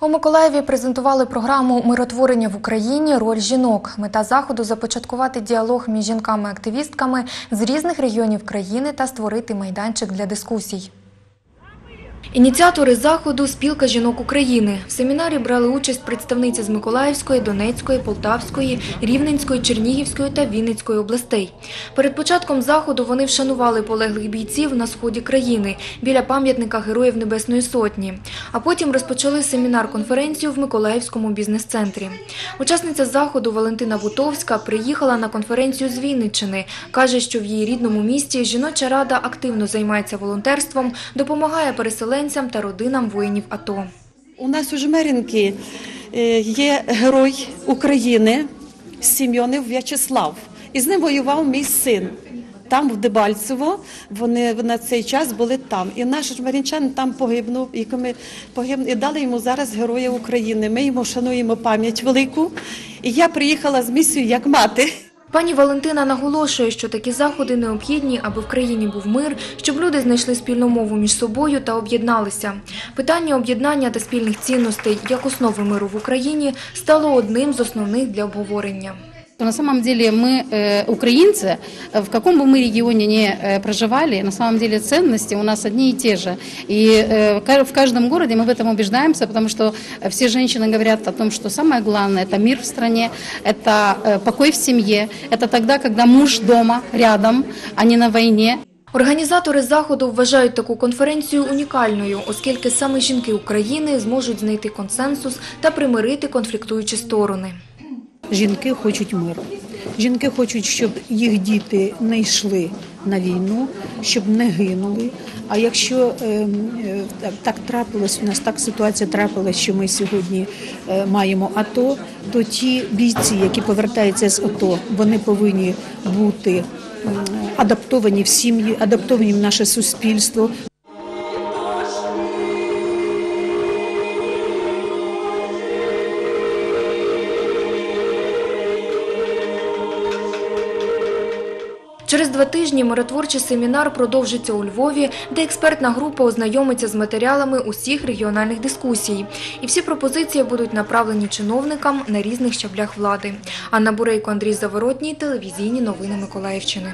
У Миколаєві презентували програму Миротворення в Україні. Роль жінок. Мета заходу започаткувати діалог між жінками-активістками з різних регіонів країни та створити майданчик для дискусій. Ініціатори заходу спілка жінок України. В семінарі брали участь представниці з Миколаївської, Донецької, Полтавської, Рівненської, Чернігівської та Вінницької областей. Перед початком заходу вони вшанували полеглих бійців на сході країни біля пам'ятника Героїв Небесної Сотні. А потім розпочали семінар-конференцію в Миколаївському бізнес-центрі. Учасниця заходу Валентина Бутовська приїхала на конференцію з Вінниччини. Каже, що в її рідному місті жіноча рада активно займається волонтерством, допомагає переселенцям та родинам воїнів АТО. У нас у Жмеринки е, є герой України Сім'йонів В'ячеслав. І з ним воював мій син. Там, в Дебальцево, вони на цей час були там. І наш жмеринчан там погибнув, і ми погиб... і дали йому зараз Героя України. Ми йому шануємо пам'ять велику. І я приїхала з місією як мати. Пані Валентина наголошує, що такі заходи необхідні, аби в країні був мир, щоб люди знайшли спільну мову між собою та об'єдналися. Питання об'єднання та спільних цінностей як основи миру в Україні стало одним з основних для обговорення На самом деле мы, э, украинцы, э, в каком бы мы регионе ни э, проживали, на самом деле ценности у нас одни и те же. И э, ка- в каждом городе мы в этом убеждаемся, потому что э, все женщины говорят о том, что самое главное – это мир в стране, это э, покой в семье, это тогда, когда муж дома, рядом, а не на войне. Організатори заходу вважають таку конференцію унікальною, оскільки саме жінки України зможуть знайти консенсус та примирити конфліктуючі сторони. Жінки хочуть миру. Жінки хочуть, щоб їх діти не йшли на війну, щоб не гинули. А якщо е, е, так- так трапилось, у нас так ситуація трапилась, що ми сьогодні е, маємо АТО, то ті бійці, які повертаються з АТО, вони повинні бути адаптовані в сім'ї, адаптовані в наше суспільство, Через два тижні миротворчий семінар продовжиться у Львові, де експертна група ознайомиться з матеріалами усіх регіональних дискусій. І всі пропозиції будуть направлені чиновникам на різних щаблях влади. Анна Бурейко, Андрій Заворотній, телевізійні новини Миколаївщини.